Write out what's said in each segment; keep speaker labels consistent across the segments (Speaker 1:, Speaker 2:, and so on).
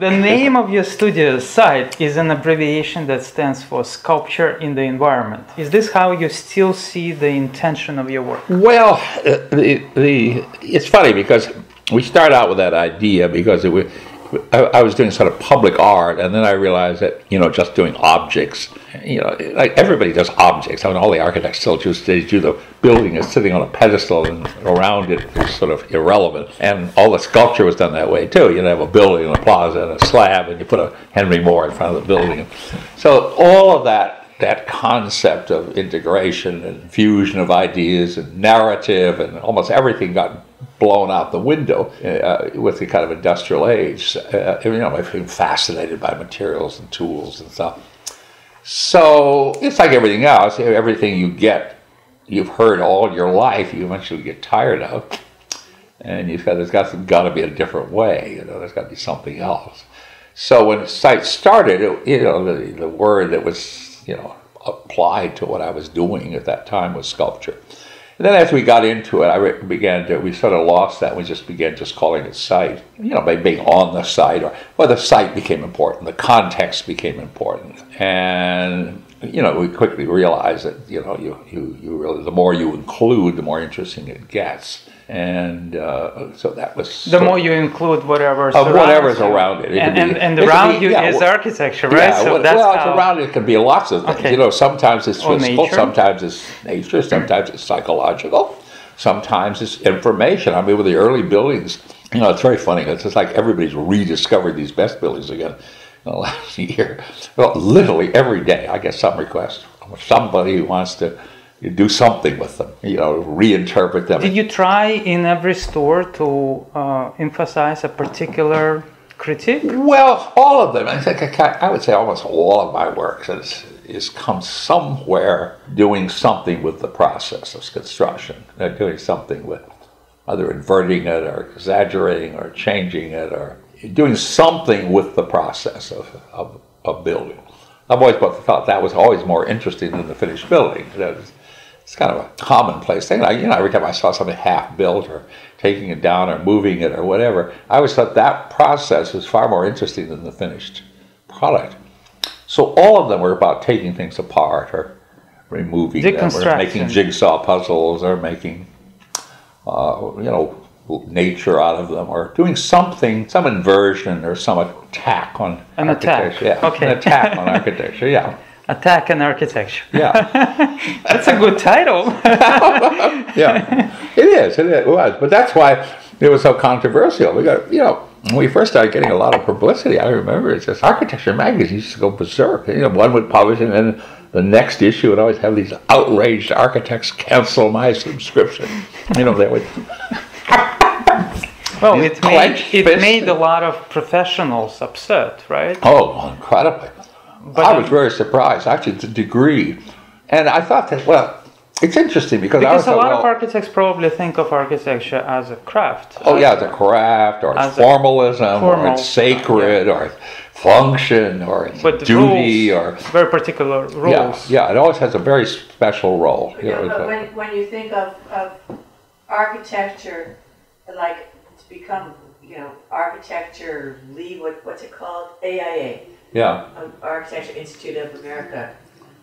Speaker 1: The name of your studio site is an abbreviation that stands for Sculpture in the Environment. Is this how you still see the intention of your work?
Speaker 2: Well, uh, the, the, it's funny because we start out with that idea because it was, I, I, was doing sort of public art, and then I realized that you know just doing objects, you know, like everybody does objects. I mean, all the architects still just they do the building is sitting on a pedestal, and around it is sort of irrelevant. And all the sculpture was done that way too. You know, have a building and a plaza and a slab, and you put a Henry Moore in front of the building. So all of that that concept of integration and fusion of ideas and narrative and almost everything got blown out the window uh, with the kind of industrial age. Uh, you know, I've been fascinated by materials and tools and stuff. So it's like everything else. Everything you get, you've heard all your life, you eventually get tired of, and you've got there's got, got to be a different way. You know, there's got to be something else. So when the site started, it, you know, the, the word that was you know applied to what I was doing at that time was sculpture. And then as we got into it, I began to, we sort of lost that. We just began just calling it site, you know, by being on the site or, well, the site became important, the context became important. And, you know, we quickly realized that, you know, you, you, you really, the more you include, the more interesting it gets and uh, so that was
Speaker 1: the more you include whatever
Speaker 2: whatever's around it,
Speaker 1: it and, and, be, and around be, you yeah, is architecture, right?
Speaker 2: Yeah, so well, well how... around it can be lots of things. Okay. You know, sometimes it's physical, sometimes it's nature, sometimes it's psychological, sometimes it's information. I mean, with the early buildings, you know, it's very funny. It's just like everybody's rediscovered these best buildings again in the last year. Well, literally every day, I get some request from somebody who wants to you do something with them, you know, reinterpret them.
Speaker 1: Did you try in every store to uh, emphasize a particular critique?
Speaker 2: Well, all of them. I think I, I would say almost all of my work is, is come somewhere doing something with the process of construction. They're doing something with either inverting it or exaggerating or changing it or doing something with the process of, of, of building. I've always thought that was always more interesting than the finished building it's kind of a commonplace thing. Like, you know, every time I saw something half built or taking it down or moving it or whatever, I always thought that process was far more interesting than the finished product. So all of them were about taking things apart or removing them or making jigsaw puzzles or making, uh, you know, nature out of them or doing something, some inversion or some attack on
Speaker 1: an
Speaker 2: architecture.
Speaker 1: Attack.
Speaker 2: Yeah,
Speaker 1: okay.
Speaker 2: an attack on architecture. Yeah.
Speaker 1: Attack and Architecture.
Speaker 2: Yeah.
Speaker 1: that's a good title.
Speaker 2: yeah, it is. It, was. But that's why it was so controversial. We got, you know, when we first started getting a lot of publicity, I remember it's just Architecture magazine used to go berserk. You know, one would publish it and then the next issue would always have these outraged architects cancel my subscription. You know, they would.
Speaker 1: well, it made, it made a lot of professionals upset, right?
Speaker 2: Oh, incredibly. But I was very surprised, actually, to degree. And I thought that, well, it's interesting because,
Speaker 1: because a
Speaker 2: lot
Speaker 1: well, of architects probably think of architecture as a craft.
Speaker 2: Oh yeah, as a craft, or as formalism, formal, or it's sacred, yeah. or function, or it's but duty,
Speaker 1: rules, or very particular
Speaker 2: rules. Yeah, yeah, it always has a very special role.
Speaker 3: Yeah, but when, when you think of, of architecture, like to become, you know, architecture lead, what, what's it called? AIA
Speaker 2: yeah.
Speaker 3: Architecture Institute of America.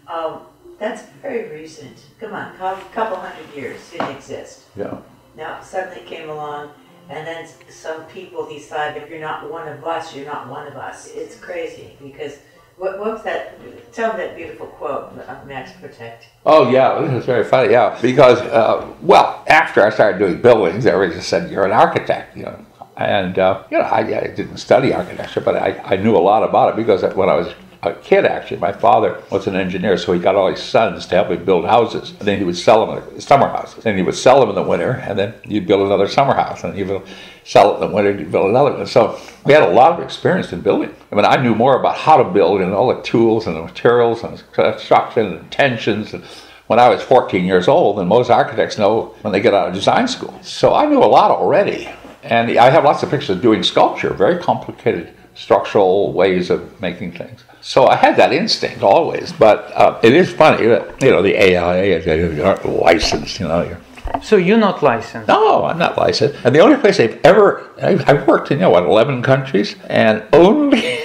Speaker 3: Um, that's very recent. Come on, a couple hundred years didn't exist.
Speaker 2: Yeah.
Speaker 3: Now suddenly came along, and then some people decide if you're not one of us, you're not one of us. It's crazy because what, what was that? Tell me that beautiful quote of Max Protetch.
Speaker 2: Oh yeah, this is very funny. Yeah, because uh, well, after I started doing buildings, everybody just said you're an architect. You know, and, uh, you know, I, I, didn't study architecture, but I, I knew a lot about it because when I was a kid, actually, my father was an engineer, so he got all his sons to help him build houses. And then he would sell them in summer houses. And he would sell them in the winter, and then you'd build another summer house. And he'd sell it in the winter, you'd build another one. So we had a lot of experience in building. I mean, I knew more about how to build and all the tools and the materials and construction and tensions and when I was 14 years old than most architects know when they get out of design school. So I knew a lot already. And I have lots of pictures of doing sculpture, very complicated structural ways of making things. So I had that instinct always, but uh, it is funny that, you know, the AIA, you aren't licensed, you know, you're
Speaker 1: So you're not licensed.
Speaker 2: No, I'm not licensed. And the only place I've ever, I've, I've worked in, you know, what, 11 countries, and only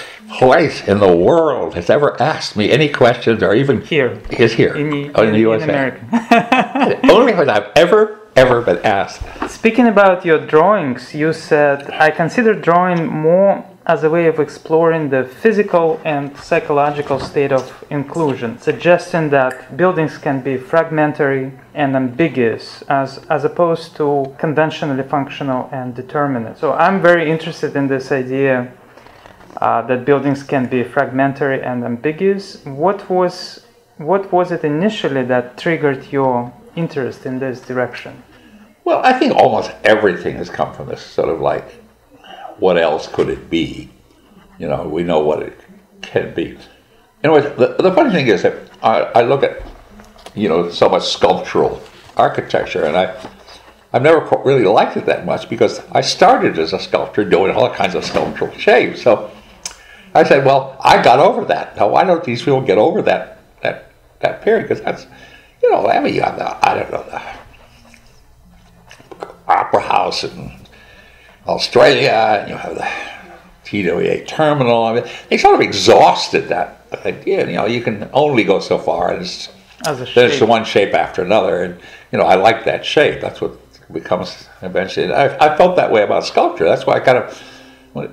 Speaker 2: place in the world has ever asked me any questions or even
Speaker 1: Here.
Speaker 2: is here
Speaker 1: In, the-
Speaker 2: oh, in
Speaker 1: in-
Speaker 2: the
Speaker 1: in
Speaker 2: USA.
Speaker 1: America.
Speaker 2: the only place I've ever, ever been asked.
Speaker 1: Speaking about your drawings, you said, I consider drawing more as a way of exploring the physical and psychological state of inclusion, suggesting that buildings can be fragmentary and ambiguous as, as opposed to conventionally functional and determinate. So I'm very interested in this idea uh, that buildings can be fragmentary and ambiguous. What was, what was it initially that triggered your interest in this direction?
Speaker 2: Well, I think almost everything has come from this sort of like, what else could it be? You know, we know what it can be. Anyways, the, the funny thing is that I, I look at, you know, so much sculptural architecture, and I, I've never really liked it that much because I started as a sculptor doing all kinds of sculptural shapes. So I said, well, I got over that. Now, why don't these people get over that that that period? Because that's, know, I mean, you have the, I don't know, the opera house in Australia, and you have the TWA terminal. I mean, they sort of exhausted that idea. You know, you can only go so far, and it's
Speaker 1: As a
Speaker 2: there's
Speaker 1: shape.
Speaker 2: one shape after another, and you know, I like that shape. That's what becomes eventually. I, I felt that way about sculpture. That's why I kind of,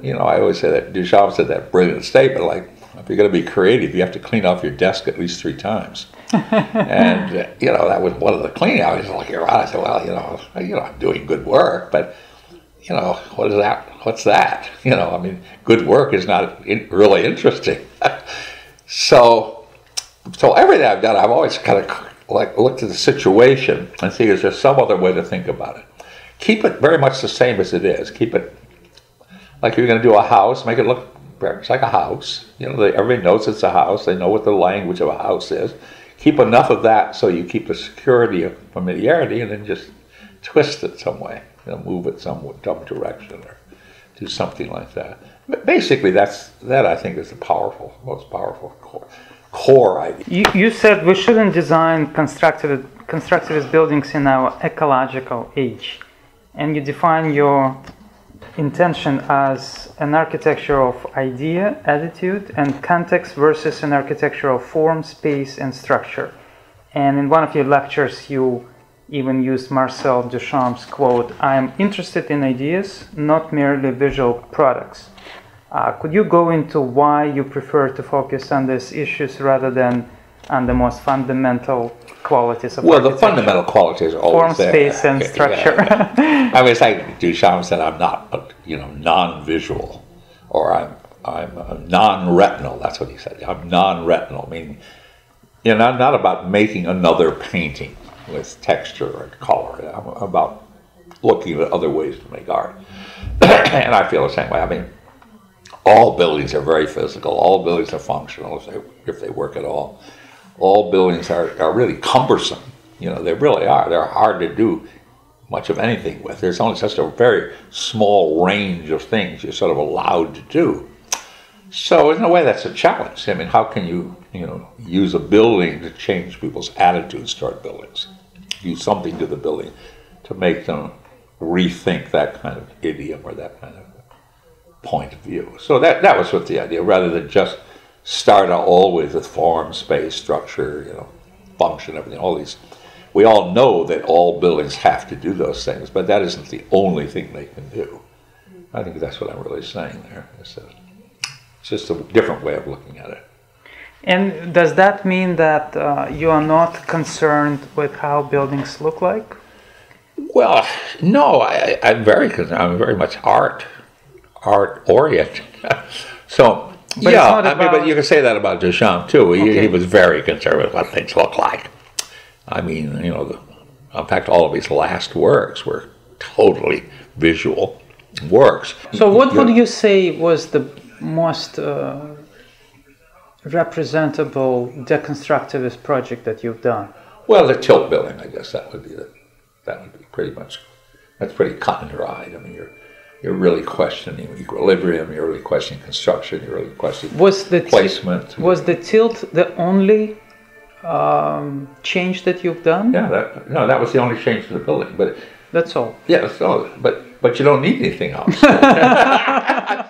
Speaker 2: you know, I always say that Duchamp said that brilliant statement, like. You're going to be creative, you have to clean off your desk at least three times. and uh, you know that was one of the cleaning. I was looking around. I said, "Well, you know, you know, I'm doing good work, but you know, what is that? What's that? You know, I mean, good work is not in, really interesting. so, so everything I've done, I've always kind of like looked at the situation and see is there some other way to think about it. Keep it very much the same as it is. Keep it like you're going to do a house, make it look much like a house. You know, they, everybody knows it's a house. They know what the language of a house is. Keep enough of that so you keep the security of familiarity, and then just twist it some way. You know, move it some some direction or do something like that. But basically, that's that. I think is the powerful, most powerful core, core idea.
Speaker 1: You, you said we shouldn't design constructivist, constructivist buildings in our ecological age, and you define your intention as an architecture of idea, attitude, and context versus an architecture of form, space, and structure. And in one of your lectures, you even used Marcel Duchamp's quote I am interested in ideas, not merely visual products. Uh, could you go into why you prefer to focus on these issues rather than on the most fundamental qualities of
Speaker 2: Well, the fundamental qualities are always
Speaker 1: Form,
Speaker 2: there.
Speaker 1: space, and
Speaker 2: Yeah,
Speaker 1: structure.
Speaker 2: yeah. I mean, it's like Duchamp said, I'm not, uh, you know, non-visual, or I'm I'm non-retinal. That's what he said. I'm non-retinal, meaning, you know, not, not about making another painting with texture and color. I'm about looking at other ways to make art, and I feel the same way. I mean, all buildings are very physical. All buildings are functional if they if they work at all. All buildings are, are really cumbersome. You know, they really are. They're hard to do much of anything with. There's only such a very small range of things you're sort of allowed to do. So in a way, that's a challenge. I mean, how can you you know use a building to change people's attitudes toward buildings? Use something to the building to make them rethink that kind of idiom or that kind of point of view. So that that was what the idea, rather than just start out always with form, space, structure, you know, function, everything. All these, we all know that all buildings have to do those things, but that isn't the only thing they can do. I think that's what I'm really saying there. Is that it's just a different way of looking at it.
Speaker 1: And does that mean that uh, you are not concerned with how buildings look like?
Speaker 2: Well, no, I, I'm very concerned. I'm very much art, art oriented. so
Speaker 1: But
Speaker 2: yeah, I mean, but you can say that about Duchamp too. He,
Speaker 1: Okay.
Speaker 2: he was very concerned with what things look like. I mean, you know, the, in fact, all of his last works were totally visual works.
Speaker 1: So, what would you say was the most uh, representable deconstructivist project that you've done?
Speaker 2: Well, the tilt building, I guess that would be the, that would be pretty much that's pretty cut and dried. I mean, you're you're really questioning equilibrium. You're really questioning construction. You're really questioning
Speaker 1: Was the
Speaker 2: placement.
Speaker 1: was the tilt the only um, change that you've done?
Speaker 2: Yeah, that, no, that was the only change to the building, but,
Speaker 1: That's all.
Speaker 2: yeah, so, but, but you don't need anything else.